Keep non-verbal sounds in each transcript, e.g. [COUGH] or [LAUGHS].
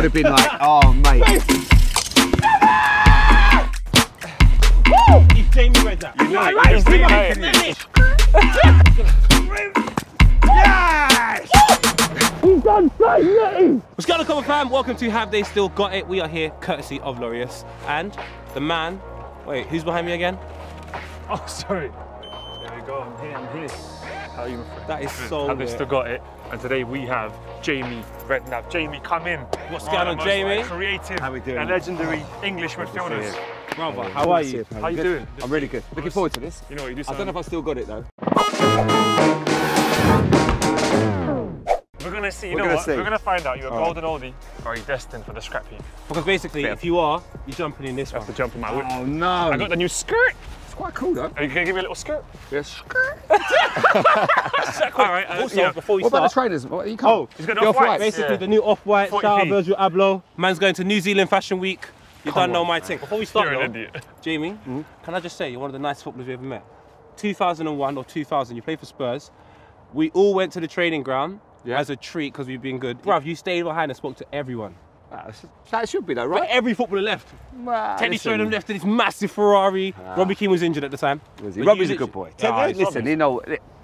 would have been like, [LAUGHS] oh mate. If Jamie read that. You know it. You see it. What's going on, Common fam? Welcome to Have They Still Got It? We are here courtesy of Laureus and the man. Wait, who's behind me again? Oh, sorry. There we go. I'm here. I'm here. How are you, my friend? That is so Have they still got it? And today we have Jamie Redknapp. Jamie, come in. What's going on, Jamie? Creative How are we doing? and legendary English see midfielders. Brother, how are you? How are you doing? I'm really good. Looking forward to this. You know what you do? I don't know if I still got it though. We're gonna see. You We're know gonna what? see. We're gonna find out. You're a All right. golden oldie, or are you destined for the scrap heap? Because basically, Yeah. if you are, you're jumping in this have one. to jump in my oh, whip. Oh no. I got the new skirt. It's quite cool though. Are you gonna give me a little skirt? Yes. All right. Uh, Also, yeah. before we start. What about the trainers? What, you can't. Oh, He's got The the off-whites. off-whites. basically yeah. the new off-white, 40p. shout out Virgil Abloh. Man's going to New Zealand Fashion Week. You Come don't know on, my man. thing. Before we start, You're an though, idiot. Jamie, can I just say you're one of the nicest footballers we ever met. 2001 or 2000, you played for Spurs. We all went to the training ground Yeah. as a treat because we've been good. Bruv, you stayed behind and spoke to everyone. Ah, That should be though, But right? every footballer left. Well, Teddy listen. Sheringham left in his massive Ferrari. Robbie Keane was injured at the time. Was he? Robbie's a good boy. Yeah, Listen, Robbie's- you know,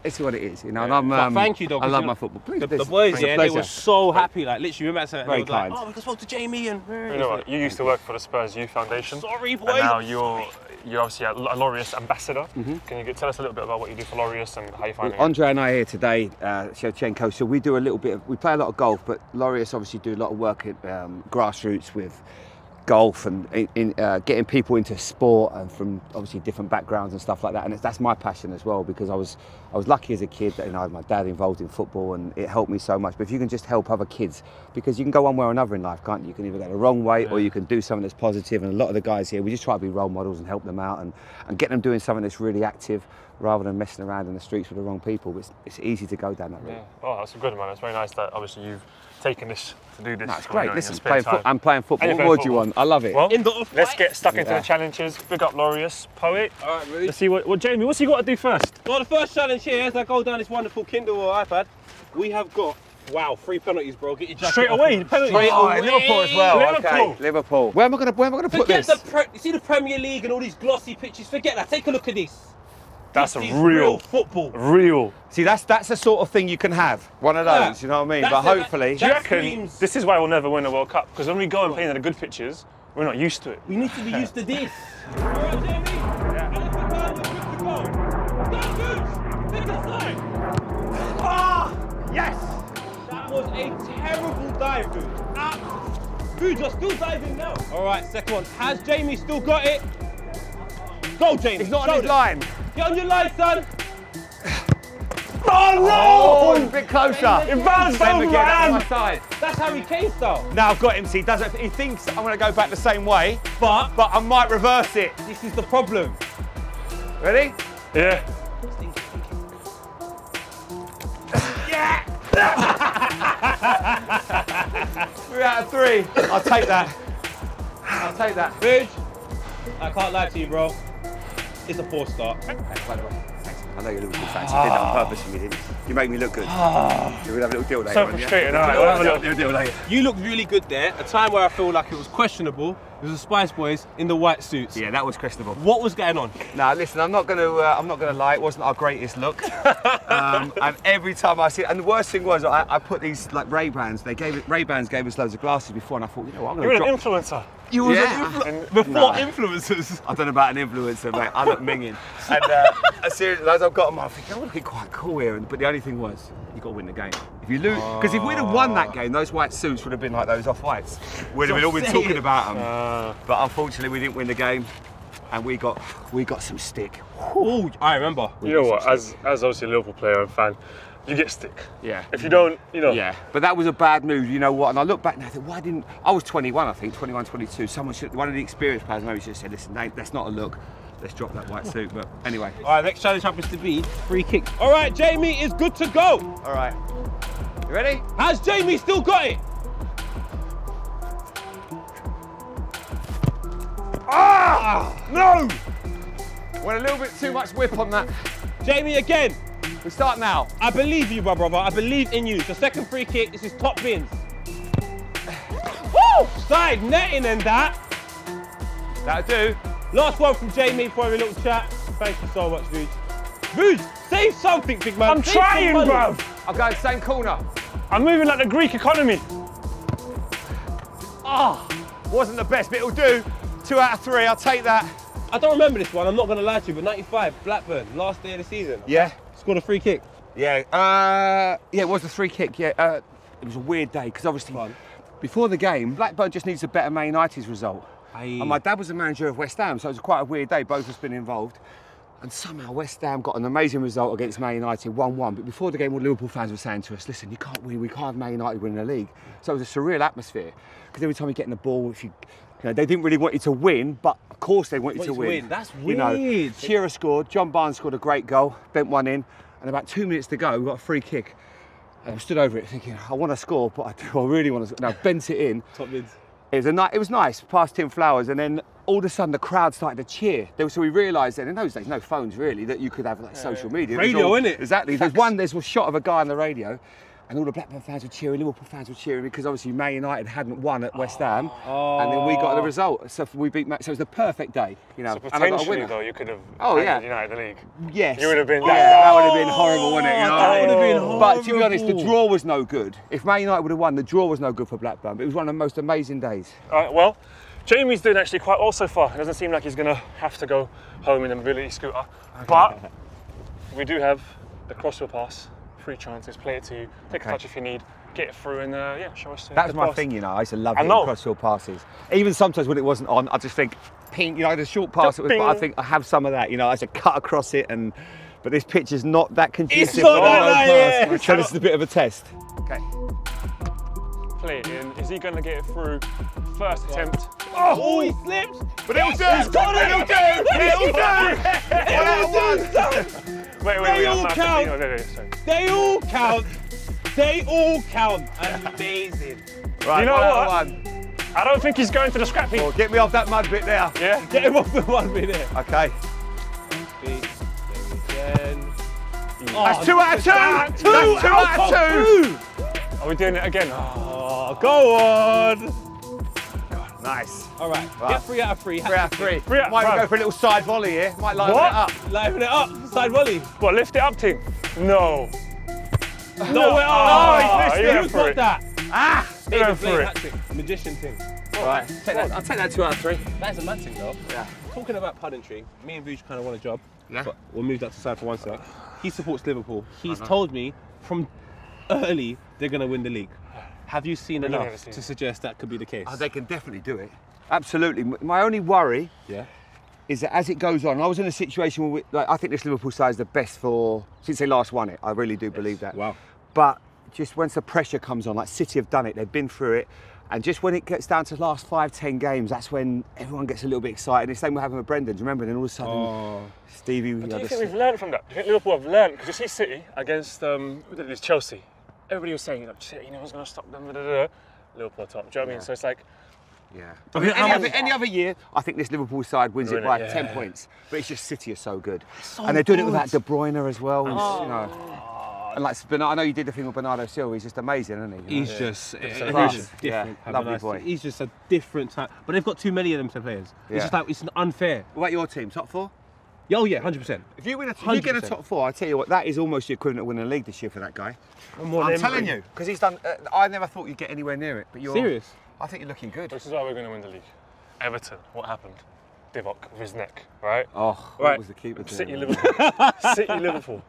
it's what it is, you know. And I'm, But um, thank you, though. I 'cause love my football. Please, The, the boys, it's yeah, they were so happy. Like literally, we met Very they was like, kind. oh, we just spoke to Jamie and. You know what? You used to work for the Spurs Youth Foundation. Sorry, boy. And now you're you're obviously a Laureus ambassador. Can you tell us a little bit about what you do for Laureus and how you find it? Andre and I are here today, uh, Shevchenko. So we do a little bit of, we play a lot of golf, but Laureus obviously do a lot of work at um, grassroots with golf and in, in, uh, getting people into sport and from obviously different backgrounds and stuff like that. And it's, that's my passion as well because I was I was lucky as a kid that you know, I had my dad involved in football and it helped me so much. But if you can just help other kids, because you can go one way or another in life, can't you? You can either go the wrong way or you can do something that's positive. And a lot of the guys here, we just try to be role models and help them out and, and get them doing something that's really active rather than messing around in the streets with the wrong people. It's, it's easy to go down that route. Yeah. Oh, that's a good man. It's very nice that obviously you've taken this to do this. No, it's you great. know, in your Listen, playing time. fo- I'm playing football. And What you're more do you want? I love it. Well, In the off let's get stuck into Yeah. the challenges. Big up Laureus, poet. All right, ready? Let's see what, what Jamie, what's he got to do first? Well, the first challenge here, as I go down this wonderful Kindle or iPad, we have got wow, three penalties, bro. Get your jacket Straight off. away, penalty. Straight Oh, away. Liverpool as well. Liverpool. Okay, Liverpool. Where am I gonna Where am I gonna put Forget this? the pre- you see the Premier League and all these glossy pictures. Forget that. Take a look at this. That's a This is real, football. real. See, that's that's the sort of thing you can have. One of Yeah. those. You know what I mean? That's but it, that- hopefully, Do you That reckon screams- this is why we'll never win a World Cup? Because when we go and play in the good pitches, we're not used to it. We need to be used to this. Yeah. Ah, yes. That was a terrible dive, dude. Ah, Gooch, you're still diving now. All right, second one. Has Jamie still got it? Go, Jamie. he's not Show on his them. line. Get on your line, son. [SIGHS] Oh, oh, a bit closer. It bounced Same over again. my That's hand. my side. That's Harry Kane style. Now I've got him. See, he doesn't. He thinks I'm gonna go back the same way, But but I might reverse it. this is the problem. Ready? Yeah. Three out of three. I'll take that. I'll take that. Bridge, I can't lie to you, bro. It's a four star. Thanks, by the way. Thanks. I know you're a little bit fancy. You did that on purpose for me, didn't you? You make me look good. You will have a little deal later. So on, yeah? frustrating. All right, we'll have a little deal later. You looked really good there. A time where I feel like it was questionable. It was the Spice Boys in the white suits. Yeah, that was questionable. What was going on? Now listen, I'm not going to. Uh, I'm not going to lie. It wasn't our greatest look. [LAUGHS] um, and every time I see, it, and the worst thing was, I, I put these like Ray Bans. They gave it. Ray Bans gave us loads of glasses before, and I thought, you know what, I'm going to. You're going an influencer. You was Yeah. an influ- [LAUGHS] before Nah. influencers. I don't know about an influencer, mate. I look minging. [LAUGHS] And uh, seriously, as I've got them, I think I'm looking quite cool here. But the only thing was, you got to win the game. If you lose, because if we'd have won that game, those white suits would have been like those off whites. We'd have been all been talking about them. Uh, But unfortunately, we didn't win the game, and we got we got some stick. Oh, I remember. you know what? As as obviously a Liverpool player and fan, you get stick. Yeah. If you don't, you know. Yeah, but that was a bad move, you know what? And I look back now, I think, why didn't I was 21, I think, 21, 22. Someone should, one of the experienced players maybe should have said, listen, mate, that's not a look. Let's drop that white suit. But anyway, All right, next challenge happens to be free kick. All right, Jamie is good to go. all right. You ready? Has Jamie still got it? Ah! No! Went a little bit too much whip on that. Jamie again. We start now. I believe you, my brother. I believe in you. The second free kick. This is top bins. [SIGHS] Woo! Side netting and that. That'll do. Last one from Jamie for a little chat. Thank you so much, Vuj. Vuj, say something, big man. I'm Say trying, money. bruv. I'll go same corner. I'm moving like the Greek economy. Ah, wasn't the best, but it'll do. Two out of three, I'll take that. I don't remember this one, I'm not going to lie to you, but 95, Blackburn, last day of the season. Yeah. Scored a free kick. Yeah, uh, yeah, it was a free kick. Yeah, uh, it was a weird day because obviously Fun. before the game, Blackburn just needs a better Man United's result. Aye. And my dad was the manager of West Ham, so it was quite a weird day. Both of us been involved. And somehow West Ham got an amazing result against Man United, 1-1. But before the game, all Liverpool fans were saying to us, listen, you can't win, we can't have Man United win the league. So it was a surreal atmosphere. Because every time you get in the ball, if you, you know, they didn't really want you to win, but of course they want you Want to you win. win. That's You know, weird. Shearer scored, John Barnes scored a great goal, bent one in, and about two minutes to go, we got a free kick. Uh, and I stood over it thinking, I want to score, but I, do, I really want to score. Now, bent it in. Top mids. It was, a ni- it was nice, past Tim Flowers, and then all of a sudden the crowd started to cheer. There was, so we realised then, in those days, no phones really, that you could have like social media. Radio, all- innit? Exactly. There's one, there's a shot of a guy on the radio, and all the Blackburn fans were cheering, Liverpool fans were cheering because obviously Man United hadn't won at West Ham, oh. and then we got the result. So we beat. Ma- So it was the perfect day, you know. So and I got a potentially, though, you could have Oh, yeah. United the league. Yes. You would have been Yeah, that- that would have been horrible, wouldn't it? Oh, you know? that would have been horrible. But to be honest, the draw was no good. If Man United would have won, the draw was no good for Blackburn. But it was one of the most amazing days. All right, well, Jamie's doing actually quite well so far. It doesn't seem like he's going to have to go home in a mobility scooter. But we do have the crossfield pass, free chances, play it to you, take Okay. a touch if you need, get it through, and uh, yeah, show us. That was my pass. thing, you know. I used to love I hitting know. crossfield passes. Even sometimes when it wasn't on, I just think, ping, you know, the short pass. It was, but I think I have some of that, you know. I used to cut across it, and but this pitch is not that conducive. It's not that pass. yeah. So this is a bit of a test. Okay. Play it in. Is he going to get it through? First attempt. Oh, he slips. But it'll do. got it. It'll do. It'll do. It'll do. Wait, wait, They wait. all I'm count. no, no, no. They all count. They all count. Amazing. Right, You know one what? one. I don't think he's going to the scrappy. Oh, get me off that mud bit there. Yeah. Get him off the one bit there. Okay. Feet. Again. That's two out of two. That's two out of two. Are we doing it again? Oh, Oh, go on. Nice. All right. Right. Get three out of three. Three out of three. Three out of Might five. go for a little side volley here. Might liven What? it up. Liven it up. Side volley. What, lift it up, team? No. [LAUGHS] No way. Oh, Oh, he's missed it. Who's got that? Ah. He went for it. hat. Magician thing. Right. Take that, I'll take that two out of three. That is a mad thing though. Yeah. Talking about punditry, me and Vuj kind of want a job. Yeah. But we'll move that to side for one sec. He supports Liverpool. He's told me from early they're going to win the league. Have you seen enough seen to it. suggest that could be the case? Oh, they can definitely do it. Absolutely. My only worry yeah. is that as it goes on, I was in a situation where we, like, I think this Liverpool side is the best for since they last won it. I really do believe that. Wow. But just once the pressure comes on, like City have done it, they've been through it. And just when it gets down to the last five, ten games, that's when everyone gets a little bit excited. It's the same what having with Brendan. Do you remember? And then all of a sudden, Oh. Stevie. you Do know, you think we've learned from that? Do you think Liverpool have learned? Because you see City against um, who did it? It's Chelsea. Everybody was saying, like, know, no one's going to stop them. Da, da, da. Liverpool top. Do you know what I mean? So it's like, Yeah. I I mean, any, other, any other year, I think this Liverpool side wins it by yeah. 10 points. But it's just City are so good. and they're doing it without De Bruyne as well. Oh. You know. And like, I know you did the thing with Bernardo Silva. He's just amazing, isn't he? You? He's just a he's just Yeah, different. type lovely nice- boy. He's just a different type. But they've got too many of them to players. Yeah. It's just like it's unfair. What about your team? Top four? Oh yeah, hundred percent. If you win, a, if you get a top four, I tell you what, that is almost the equivalent of winning a league this year for that guy. I'm, more I'm telling angry. you, because he's done. Uh, I never thought you'd get anywhere near it, but you're Serious. I think you're looking good. This is why we're going to win the league. Everton, what happened? Divock with his neck, right? Oh, right. what was the keeper doing? City. Liverpool. [LAUGHS] City, Liverpool.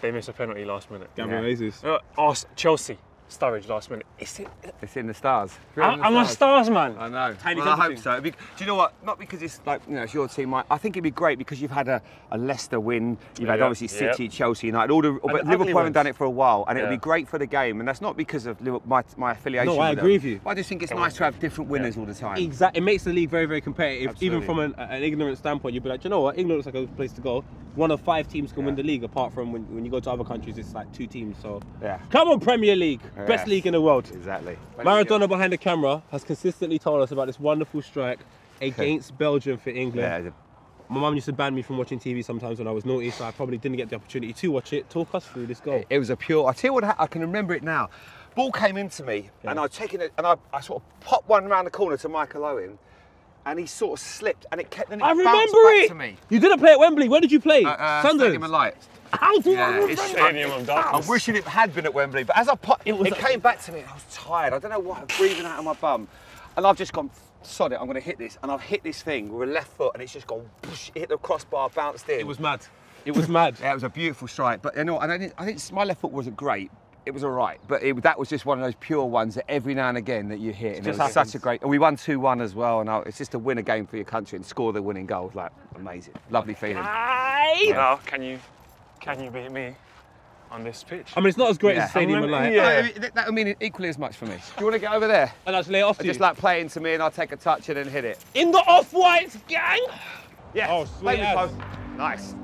They missed a penalty last minute. Gabriel Yeah. Jesus. Uh, Chelsea, Sturridge last minute. Is it? It's in the stars. I'm, I'm a stars man. I know. Tiny well, I hope so. Be- do you know what? Not because it's like you know it's your team. I, I think it'd be great because you've had a, a Leicester win. You've had Yeah, obviously yeah. City, Chelsea, United. All the, but the Liverpool haven't done it for a while, and it'll Yeah. be great for the game. And that's not because of Liverpool, my my affiliation. No, I with agree them. with you. But I just think it's Come nice on. to have different winners all the time. Exactly. It makes the league very, very competitive. Even from an, an ignorant standpoint, you'd be like, "Do you know what? England looks like a good place to go. One of five teams can win the league. Apart from when, when you go to other countries, it's like two teams. So Yeah. come on, Premier League, Yes. best league in the world. Exactly. Maradona behind the camera has consistently told us about this wonderful strike [LAUGHS] against Belgium for England. Yeah. My mum used to ban me from watching TV sometimes when I was naughty, so I probably didn't get the opportunity to watch it. Talk us through this goal. It was a pure. I tell you what, I can remember it now. Ball came into me, and I taking it, and I, I sort of popped one round the corner to Michael Owen, and he sort of slipped, and it kept. Then it I bounced remember back it. to me. You didn't play at Wembley. Where did you play? Uh, uh, Sunderland. Stadium of Light. How do I Yeah, remember? it's- Stadium of I'm wishing it had been at Wembley, but as I put, it, was- came back to me, and I was tired. I don't know what, I was breathing out of my bum, and I've just gone. Sod it, I'm going to hit this, and I've hit this thing with a left foot, and it's just gone. Whoosh, hit the crossbar, bounced in. It was mad. It was mad. Yeah, it was a beautiful strike. But you know, and I, didn't, I think my left foot wasn't great. It was all right, but it, that was just one of those pure ones that every now and again that you hit. And it just was such a great. And we won two one as well. And I, it's just to win a game for your country and score the winning goal. Like amazing, lovely feeling. Now, can you, can you beat me on this pitch? I mean, it's not as great Yeah. as Stadium of Light. Yeah. No, that- that would mean equally as much for me. Do you want to get over there? And I just lay it off to Just you. like play it into me, and I'll take a touch and then hit it. in the off-whites, gang. Yeah. Oh, play sweet me as. Nice.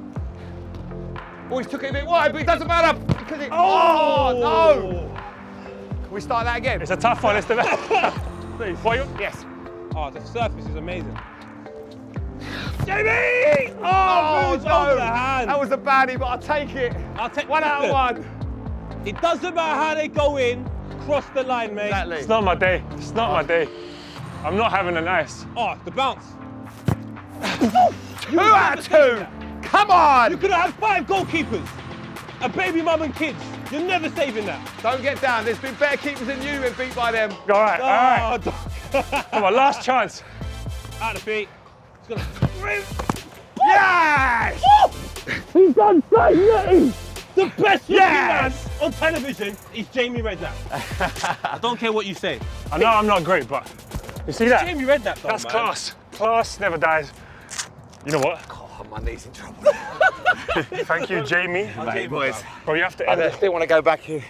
Always took it a bit wide, but it doesn't matter because it. Oh, oh, no! Can we start that again? It's a tough one, it's the [LAUGHS] Please, what you? Yes. Oh, the surface is amazing. Jamie! Oh, Oh, no! over the hand. That was a baddie, but I'll take it. I'll take One out of one. It doesn't matter how they go in, cross the line, mate. Exactly. It's not my day. It's not my day. I'm not having a nice. Oh, the bounce. [LAUGHS] Two out of two. Come on! You could have had five goalkeepers. A baby mum and kids. You're never saving that. Don't get down. There's been better keepers than you. Been beat by them. All right, all right. Oh, don't- [LAUGHS] Come on, last chance. Out the feet. It's gonna... Yes! He's done so nothing. The best looking Yes! man on television is Jamie Redknapp. [LAUGHS] I don't care what you say. I know I'm not great, but you see that? Jamie Redknapp, though, That's man. class. Class never dies. You know what? Oh, my knee's in trouble. [LAUGHS] Thank you, Jamie. Mate, boys. Bro, you have to I end it. just didn't want to go back here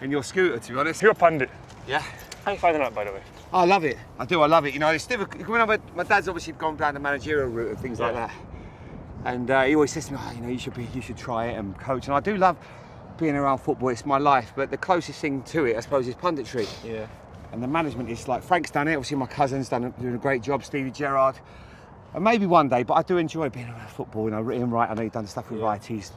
in your scooter, to be honest. You're a pundit. Yeah. How you finding that, by the way? I love it. I do. I love it. You know, it's still, when I, my dad's obviously gone down the managerial route and things like that. And uh, he always says to me, oh, you know, you should be, you should try it and coach. And I do love being around football. It's my life. But the closest thing to it, I suppose, is punditry. Yeah. And the management is like Frank's done it. Obviously, my cousin's done it, doing a great job. Stevie Gerrard. And maybe one day, but I do enjoy being around football. You know, Ian Wright. I know you've done stuff with Wright. He's,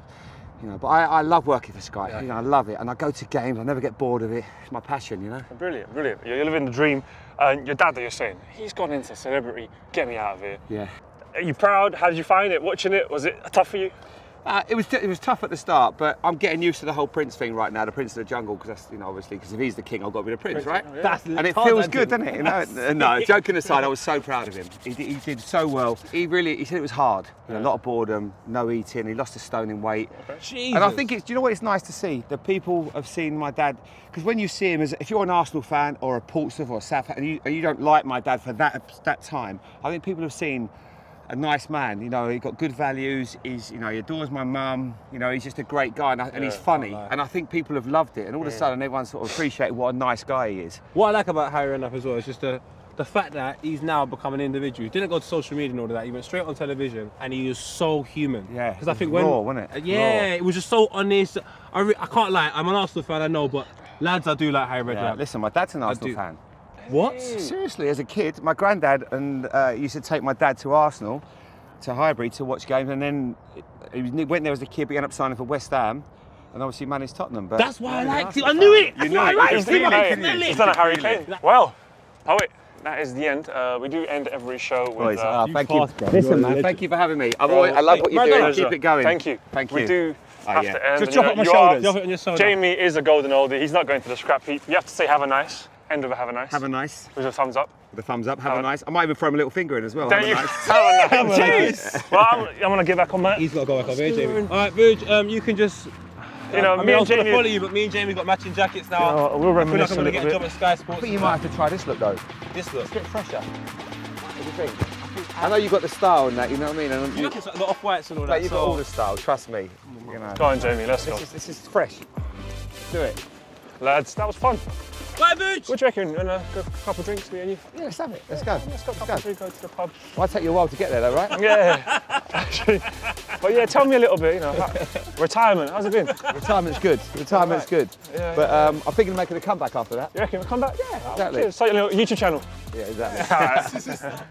you know, but I, I love working for Sky. You know, I love it, and I go to games. I never get bored of it. It's my passion. You know. Brilliant, brilliant. You're living the dream. And your dad that you're saying, he's gone into celebrity. Get me out of here. Yeah. Are you proud? How did you find it? Watching it? Was it tough for you? Uh, it was it was tough at the start, but I'm getting used to the whole Prince thing right now. The Prince of the Jungle, because that's you know obviously because if he's the king, I've got to be the Prince, right? yeah. That's And it feels good, doesn't it? You know? [LAUGHS] no, joking aside, I was so proud of him. He, did- he did so well. He really, he said it was hard. Know, a lot of boredom, no eating. He lost a stone in weight. And I think it's, do you know what it's nice to see? The people have seen my dad, because when you see him as, if you're an Arsenal fan or a Portsmouth or a South, and you, and you don't like my dad for that, that time, I think people have seen a nice man, you know, he got good values, he's, you know, he adores my mum, you know, he's just a great guy and, I- and he's funny. And I think people have loved it and all of a sudden everyone sort of appreciated what a nice guy he is. What I like about Harry Redknapp as well is just the the fact that he's now become an individual. He didn't go to social media and all of that. He went straight on television, and he was so human. Yeah, because I think when raw, wasn't it? Uh, yeah, it was just so honest. I, re- I can't lie. I'm an Arsenal fan, I know, but lads, I do like Harry Yeah, Redknapp. listen, my dad's an Arsenal fan. What? Seriously, as a kid, my granddad and uh, used to take my dad to Arsenal, to Highbury to watch games, and then he went there as a kid, but he ended up signing for West Ham, and obviously managed Tottenham. But That's why I liked Arsenal him. I knew it. That's You why I knew it. liked You him. can feel I it, could can you? smell it. He's done a Harry Kane. Well, poet. That is the end. Uh, we do end every show with. Boys, uh, you thank you. passed, bro. Listen, man, thank you for having me. I've always, I love what you're Right, doing. Keep it going. Thank you. Thank you. We you. do Oh, have yeah. to end. Just drop you it on my know, you are- Drop it on your shoulder. Jamie is a golden oldie. He's not going to the scrap heap. You have to say have a nice. End with a have a nice. Have a nice. With a thumbs up. With a thumbs up. Have Have a a- nice. I might even throw him a little finger in as well. There Have a you nice. [LAUGHS] Have a nice. [LAUGHS] Cheers. Well, I'm, I'm going to get back on that. He's got to go back over here, Jamie. All right, Vuj, um, you can just. You know, I mean, me I and was going to Jamie. follow you, but me and Jamie got matching jackets now. You know, we'll I feel like reminisce I'm a going to get a little job bit. at Sky Sports. I think you might have to try this look though. This look. Get fresher. What do you think? I know you've got the style and that, you know what I mean? And You you, look at the off whites and all that. mate, you've got so- all the style, trust me. You know. Go on, Jamie. Let's go. Is, this is fresh. Do it. Lads, that was fun. Bye, Vuj. What do you reckon? And a couple of drinks, me and you? Yeah, let's have it. Let's go. Let's go, couple of drinks, go to the pub. Might take you a while to get there though, right? Yeah, [LAUGHS] actually. But yeah, tell me a little bit, you know, how, [LAUGHS] retirement, how's it been? Retirement's good. Retirement's good. Yeah, But um, I'm thinking of making a comeback after that. You reckon we'll come back? Yeah, Exactly. Cheers. Start your little YouTube channel. Yeah, exactly. [LAUGHS] All right.